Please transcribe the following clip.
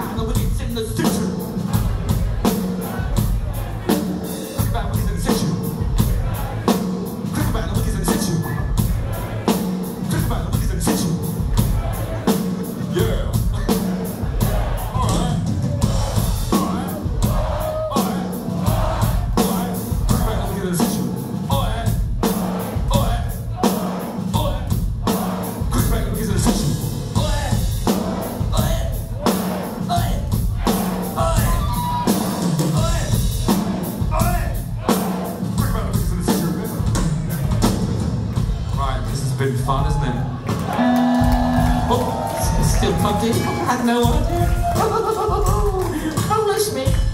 nine, I was in the system. Been fun, isn't it? Oh, still in. I had no idea. Oh, bless me.